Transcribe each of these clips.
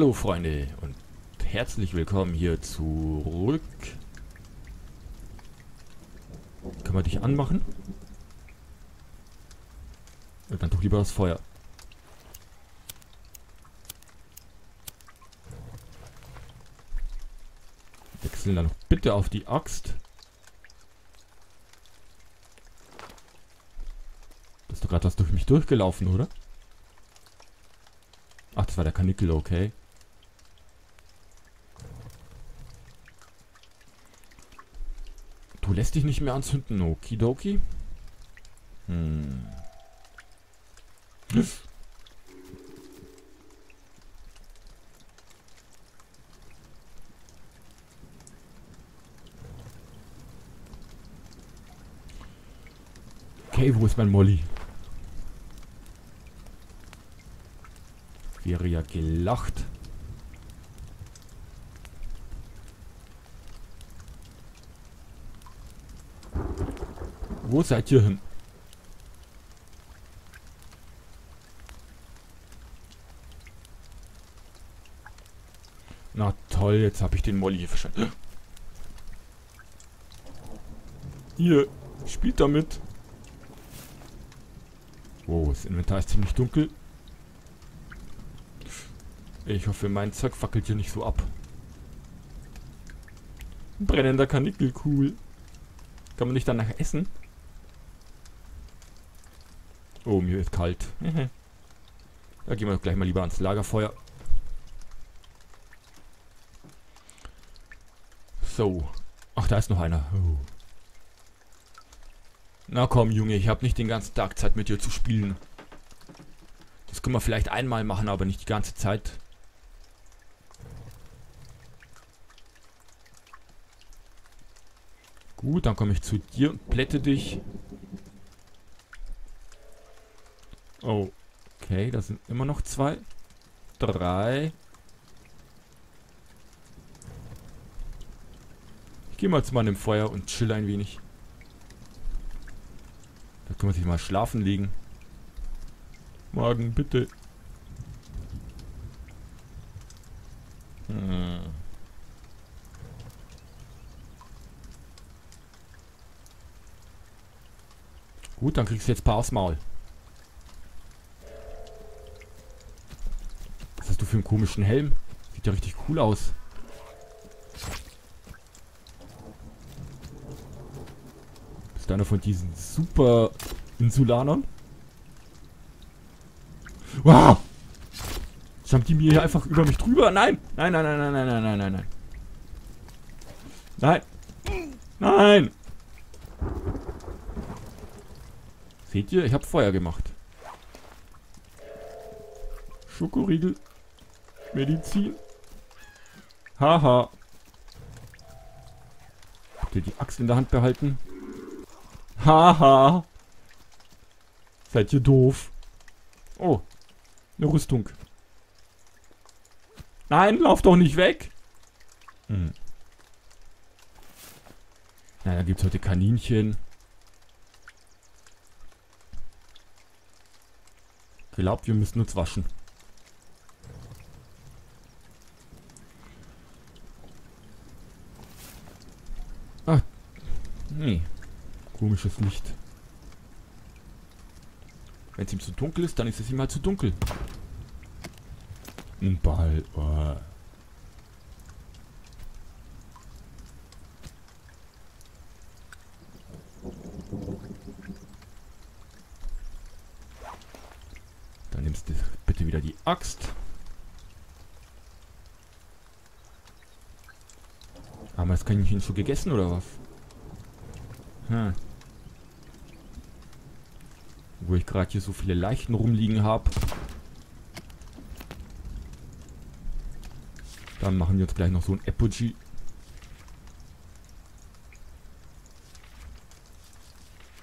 Hallo Freunde und herzlich willkommen hier zurück. Kann man dich anmachen? Dann doch lieber das Feuer. Wechseln dann bitte auf die Axt. Das ist doch gerade was durch mich durchgelaufen, oder? Ach, das war der Kanickel, okay. Du lässt dich nicht mehr anzünden, okidoki. Hm. Okay, wo ist mein Molly? Wäre ja gelacht. Wo seid ihr hin? Na toll, jetzt habe ich den Molly verstanden. Hier, spielt damit. Wow, das Inventar ist ziemlich dunkel. Ich hoffe, mein Zeug fackelt hier nicht so ab. Brennender Kanickel, cool. Kann man nicht danach essen? Oh, mir ist kalt. da gehen wir doch gleich mal lieber ans Lagerfeuer. So. Ach, da ist noch einer. Oh. Na komm, Junge, ich habe nicht den ganzen Tag Zeit mit dir zu spielen. Das können wir vielleicht einmal machen, aber nicht die ganze Zeit. Gut, dann komme ich zu dir und plätte dich. Okay, da sind immer noch zwei. Drei. Ich gehe mal zu meinem Feuer und chill ein wenig. Da können wir sich mal schlafen legen. Morgen, bitte. Hm. Gut, dann kriegst du jetzt paar aufs Maul. Einen komischen Helm? Sieht ja richtig cool aus. Bist du einer von diesen super Insulanern? Wow! Haben die mir hier einfach über mich drüber. Nein! Nein, nein, nein, nein, nein, nein, nein, nein, nein. Nein! Nein! Seht ihr? Ich habe Feuer gemacht. Schokoriegel. Medizin. Haha. Habt ihr die Axt in der Hand behalten? Haha. Seid ihr doof? Oh. Eine Rüstung. Nein, lauf doch nicht weg. Hm. Na, da gibt es heute Kaninchen. Glaubt, wir müssen uns waschen. Nee. Komisches Licht. Wenn es ihm zu dunkel ist, dann ist es ihm halt zu dunkel. Ein Ball. Oh. Dann nimmst du bitte wieder die Axt. Haben wir das Kaninchen schon gegessen oder was? Hm. Wo ich gerade hier so viele Leichen rumliegen habe. Dann machen wir uns gleich noch so ein Apogee.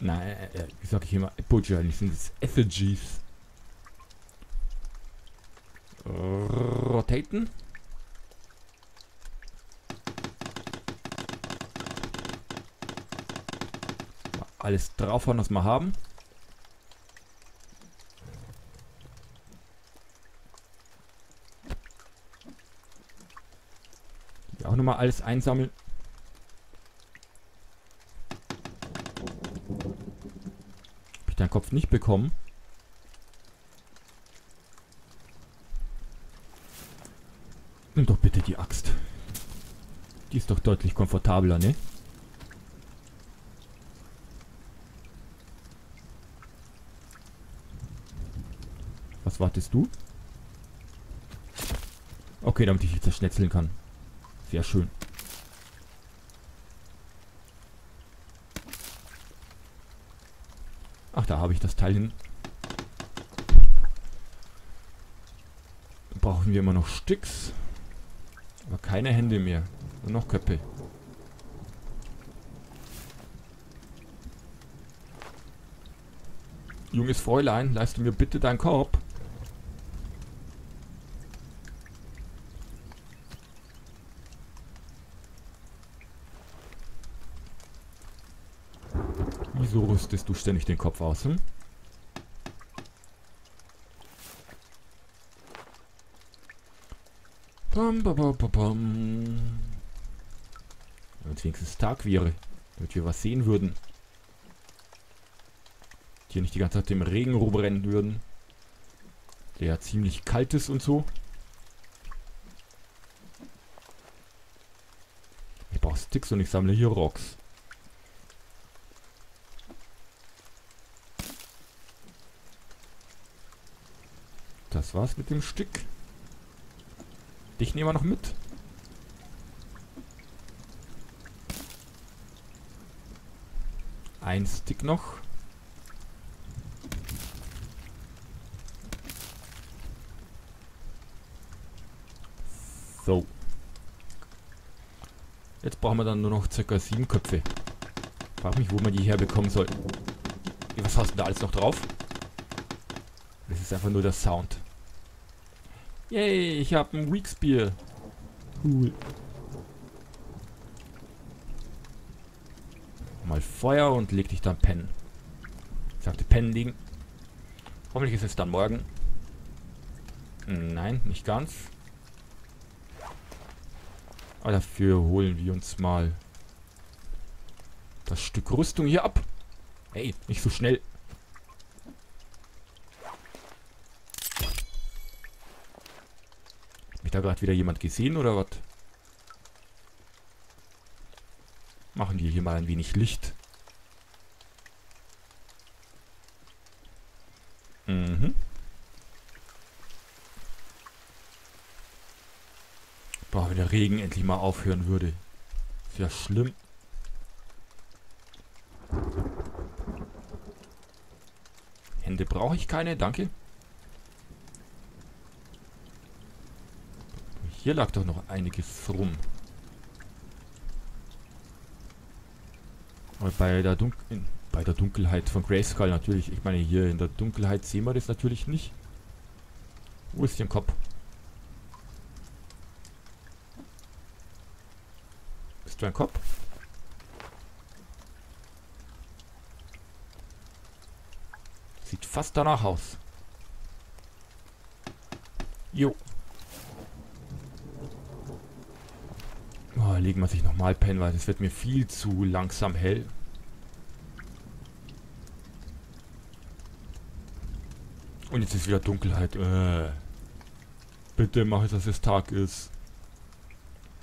Nein, äh, wie sag ich immer Apogee? Nicht sind es Effigies. Rotaten. Alles draufhauen, was wir haben. auch nochmal alles einsammeln. Hab ich deinen Kopf nicht bekommen? Nimm doch bitte die Axt. Die ist doch deutlich komfortabler, ne? Was wartest du? Okay, damit ich dich zerschnetzeln kann. Sehr schön. Ach, da habe ich das Teil hin. Brauchen wir immer noch Sticks. Aber keine Hände mehr. Nur noch Köpfe. Junges Fräulein, leiste mir bitte deinen Korb. Wieso rüstest du ständig den Kopf aus, hm? Pam, pam, pam, pam. Wenn es wenigstens Tag wäre, damit wir was sehen würden. Hier nicht die ganze Zeit im Regen rumrennen würden. Der ja ziemlich kalt ist und so. Ich brauche Sticks und ich sammle hier Rocks. Das war's mit dem Stück. Dich nehmen wir noch mit. Ein Stick noch. So. Jetzt brauchen wir dann nur noch circa sieben Köpfe. Frag mich, wo man die herbekommen soll. Was hast du da alles noch drauf? Das ist einfach nur der Sound. Yay, ich habe ein Weak Spear. Cool. Mal Feuer und leg dich dann pennen. Ich sagte pennen liegen. Hoffentlich ist es dann morgen. Nein, nicht ganz. Aber dafür holen wir uns mal das Stück Rüstung hier ab. Hey, nicht so schnell. Da gerade wieder jemand gesehen oder was? Machen wir hier mal ein wenig Licht. Mhm. Boah, wenn der Regen endlich mal aufhören würde. Ist ja schlimm. Hände brauche ich keine, danke. Hier lag doch noch einiges rum. Aber bei der, Dun bei der Dunkelheit von Grayskull natürlich. Ich meine, hier in der Dunkelheit sehen wir das natürlich nicht. Wo ist dein Kopf? Bist du ein Kopf? Sieht fast danach aus. Jo. Oh, legen wir sich nochmal pennen, weil es wird mir viel zu langsam hell. Und jetzt ist wieder Dunkelheit. Äh. Bitte mach es, dass es Tag ist.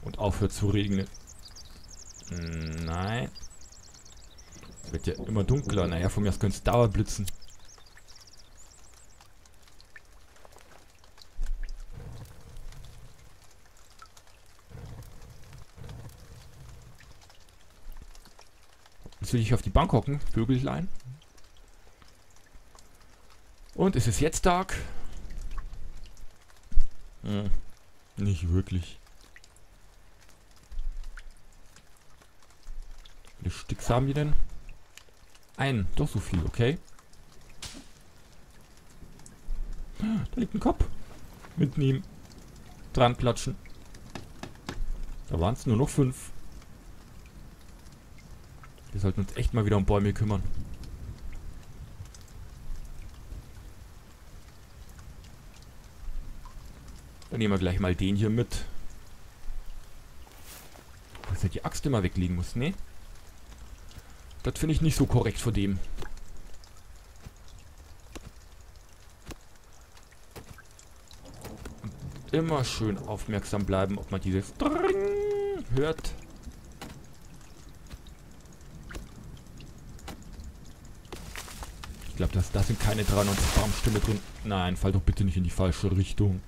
Und aufhört zu regnen. Nein. Es wird ja immer dunkler. Naja, von mir aus könnte es dauerblitzen. Jetzt will ich auf die Bank hocken, Vögellein. Und ist es jetzt Tag? Hm, nicht wirklich. Wie viele Sticks haben wir denn? Ein, doch so viel, okay. Da liegt ein Kopf. Mitnehmen. Dran klatschen. Da waren es nur noch fünf. Wir sollten uns echt mal wieder um Bäume kümmern. Dann nehmen wir gleich mal den hier mit. dass er die Axt immer weglegen muss, ne? Das finde ich nicht so korrekt vor dem. Immer schön aufmerksam bleiben, ob man dieses Dring hört. Glaube, da sind keine 93 Baumstämme drin. Nein, fall doch bitte nicht in die falsche Richtung.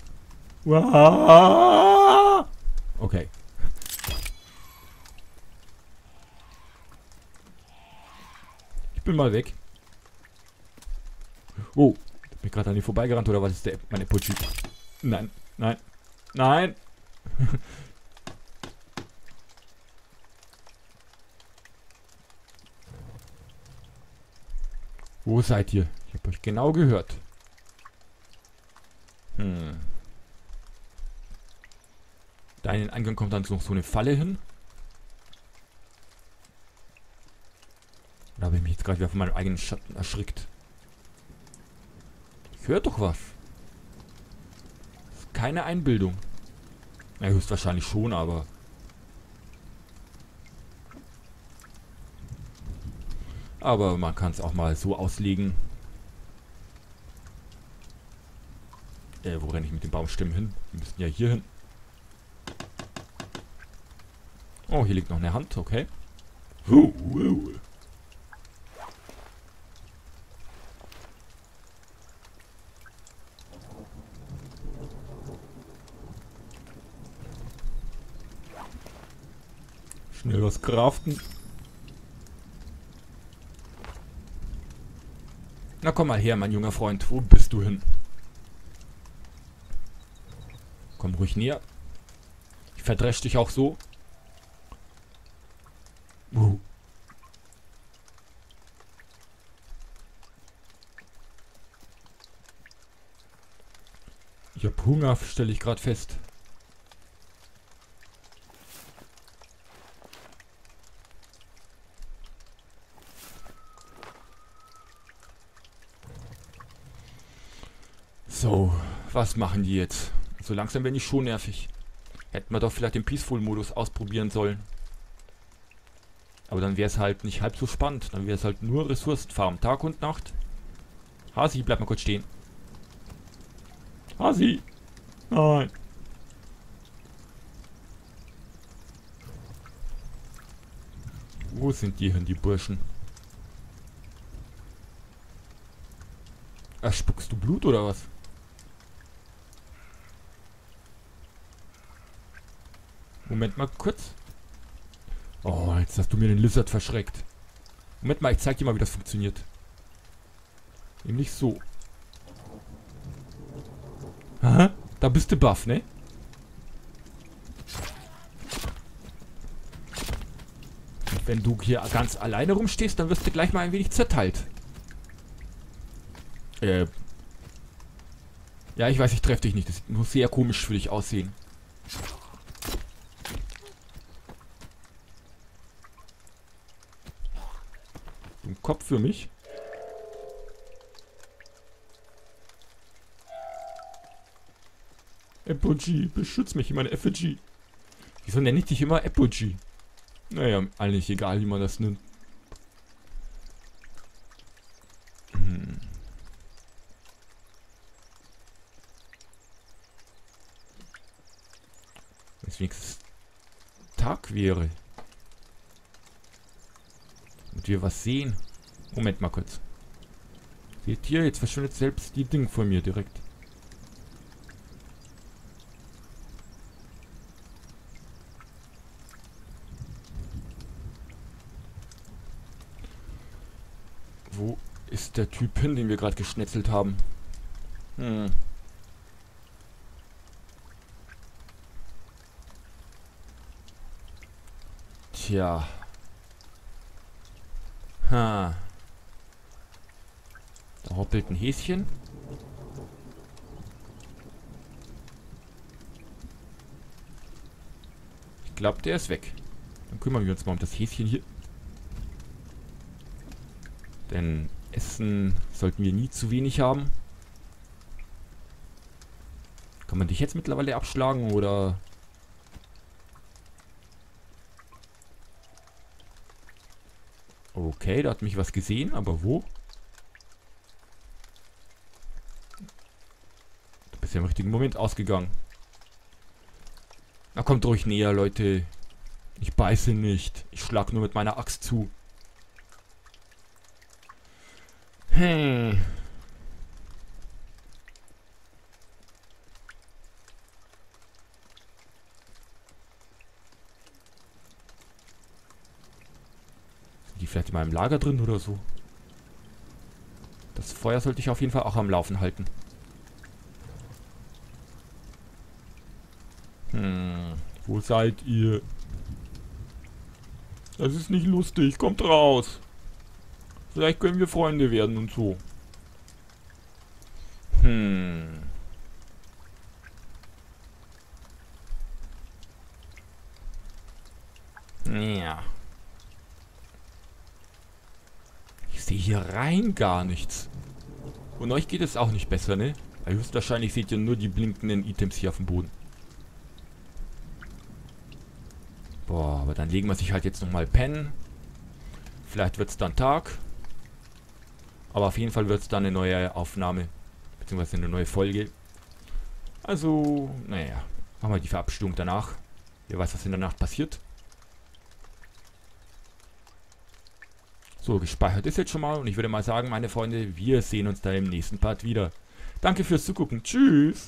Okay. bin mal weg. Oh, bin ich gerade an die vorbeigerannt oder was ist der meine Putschi? Nein, nein, nein. Wo seid ihr? Ich habe euch genau gehört. Hm. Da in den Eingang kommt dann noch so eine Falle hin. Da habe ich mich jetzt gerade wieder von meinem eigenen Schatten erschrickt. Ich höre doch was. Keine Einbildung. Ja, höchstwahrscheinlich schon, aber... Aber man kann es auch mal so auslegen. Äh, wo renne ich mit den Baumstämmen hin? Die müssen ja hier hin. Oh, hier liegt noch eine Hand, okay. Schnell was craften. Na komm mal her, mein junger Freund. Wo bist du hin? Komm ruhig näher. Ich verdresch dich auch so. Uh. Ich hab Hunger, stelle ich gerade fest. So, was machen die jetzt? So langsam bin ich schon nervig. Hätten wir doch vielleicht den Peaceful-Modus ausprobieren sollen. Aber dann wäre es halt nicht halb so spannend. Dann wäre es halt nur Ressourcenfarm, Tag und Nacht. Hasi, bleib mal kurz stehen. Hasi! Nein! Wo sind die hin, die Burschen? Ach, spuckst du Blut oder was? Moment mal kurz. Oh, jetzt hast du mir den Lizard verschreckt. Moment mal, ich zeig dir mal, wie das funktioniert. Nämlich so. Aha, da bist du buff, ne? Und wenn du hier ganz alleine rumstehst, dann wirst du gleich mal ein wenig zerteilt. Äh. Ja, ich weiß, ich treffe dich nicht. Das muss sehr komisch für dich aussehen. Kopf für mich. Apogee, beschütz mich, meine Effigy. Wieso nenne ich dich immer Apogee? Naja, eigentlich egal, wie man das nennt. Hm. Wenn es wenigstens Tag wäre. Und wir was sehen. Moment mal kurz. Seht ihr, jetzt verschwindet selbst die Ding von mir direkt. Wo ist der Typ hin, den wir gerade geschnetzelt haben? Hm. Tja. Ha. Da hoppelt ein Häschen. Ich glaube, der ist weg. Dann kümmern wir uns mal um das Häschen hier. Denn Essen sollten wir nie zu wenig haben. Kann man dich jetzt mittlerweile abschlagen oder... Okay, da hat mich was gesehen, aber wo? Du bist ja im richtigen Moment ausgegangen. Na kommt ruhig näher, Leute. Ich beiße nicht. Ich schlag nur mit meiner Axt zu. Hey. Sind die vielleicht in meinem Lager drin oder so? Das Feuer sollte ich auf jeden Fall auch am Laufen halten. Hm, wo seid ihr? Das ist nicht lustig, kommt raus. Vielleicht können wir Freunde werden und so. Hm. Ja. Ich sehe hier rein gar nichts. Und euch geht es auch nicht besser, ne? Weil höchstwahrscheinlich seht ihr nur die blinkenden Items hier auf dem Boden. Boah, aber dann legen wir sich halt jetzt nochmal pennen. Vielleicht wird es dann Tag. Aber auf jeden Fall wird es dann eine neue Aufnahme. Beziehungsweise eine neue Folge. Also, naja. Machen wir die Verabschiedung danach. Wer weiß, was in der Nacht passiert. So, gespeichert ist jetzt schon mal. Und ich würde mal sagen, meine Freunde, wir sehen uns da im nächsten Part wieder. Danke fürs Zugucken. Tschüss.